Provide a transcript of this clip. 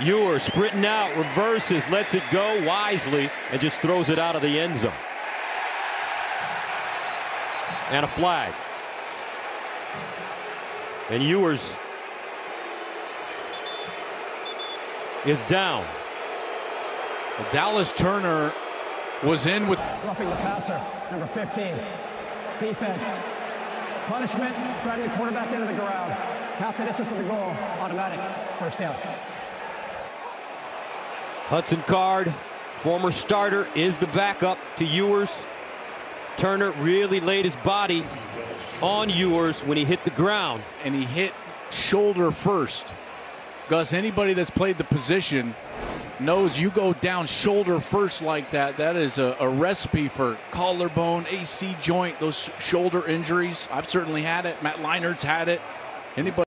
Ewer sprinting out, reverses, lets it go wisely, and just throws it out of the end zone. And a flag. And Ewers is down. Well, Dallas Turner was in with Roughing the passer, number 15. Defense. Punishment, driving the quarterback into the ground. Half the distance of the goal, automatic. First down. Hudson Card, former starter, is the backup to Ewers. Turner really laid his body on Ewers when he hit the ground. and he hit shoulder first. Gus, anybody that's played the position knows you go down shoulder first like that. That is a, a recipe for collarbone, AC joint, those shoulder injuries. I've certainly had it. Matt Leinart's had it. Anybody